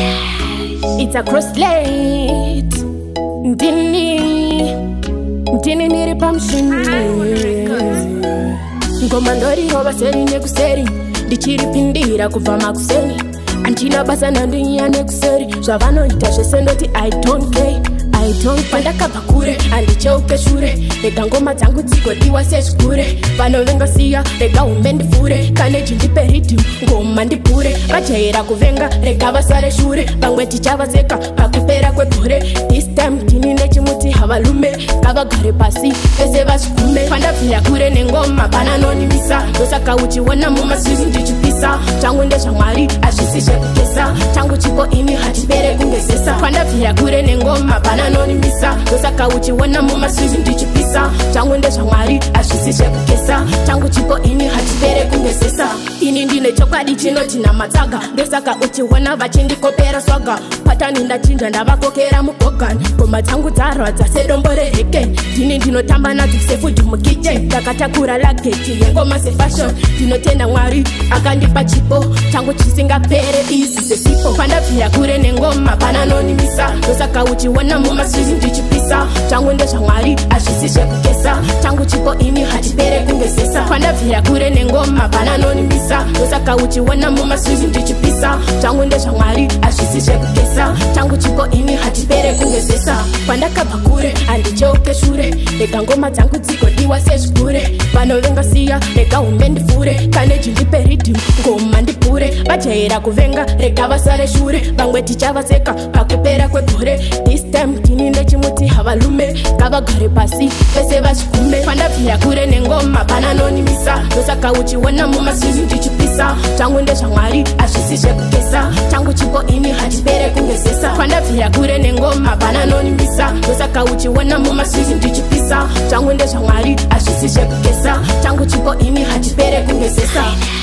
it's a cross late ndini ndini niri pamushini ngoma ndoriova seri nekuseri ndichiri pindira kubva makuseri handina basa nandinyiya nekuseri zvavanoita zvesendoti i don't care title pandakabva kure handicheuke shure rega ngoma dzangu dzigodiwa sezvikure vanovengasiya rega hume ndipfure kane jindipe ridhim ngoma ndipure vajaira kuvenga rega vasare shure vamwe tichavaseka pakupera kwegore this time dini nechimuti havalume ngavagare pasi vese vazvigume pandabvira kure nengoma pananonimisa ndosaka uchiona mumasizu ndichipisa zvangu ndezvamwari hazvisi zvekupisa changu chipo imi hatibe kwa ndavhiya kure nengoma pana nonimisa osaka uchiona mumasuzu ndichipisa zvangu ndezvamwari hazvisi zvekukesa changu chipo ini hatipere kungesesa ini ndine chokwadi chinoti namatsaga ndosaka uchiona vachindikopera swaga patani ndachinja ndavakokera mugogani goma dzangu dzarwadza sedombo rereke ndini ndinotamba nadzo sefudhi mukiche ndakatakura lageji yengoma sefashon ndinotenda mwari akandipa chipo changu chisingapere izi sesipo pandabvira kure nengoma pananonimisa ndosaka uchiona mumasizi ndichipi kuzvisa zvangu ndezvamwari hazvisi zvekukesa changu chipo imi hatipere kungesesa pandabvira kure nengoma pananonimisa osaka uchiona mumasuzu ndichipisa zvangu ndezvamwari hazvisi zvekukesa changu chipo imi hatipere kungesesa pandakabva kure handicheuke shure rega ngoma dzangu dzigodiwa sezvikure vanovengasiya rega hume ndipfure kane jindipe ridhimu ngoma ndipfure vajaira kuvenga rega vasare shure vamwe tichavaseka pakupera kwegore Dis ndechimuti havalume ngavagare pasi vese vazvigume pandabvira kure nengoma pananonimisa ndosaka uchiona mumasizi ndichipisa changu ndezvamwari hazvisi zvekupesa changu chipo ini hachibere kungesesa pandabvira kure nengoma pananonimisa ndosaka uchiona mumasizi ndichipisa changu ndezvamwari hazvisi zvekupesa changu chipo ini hachibere kungesesa hey, hey.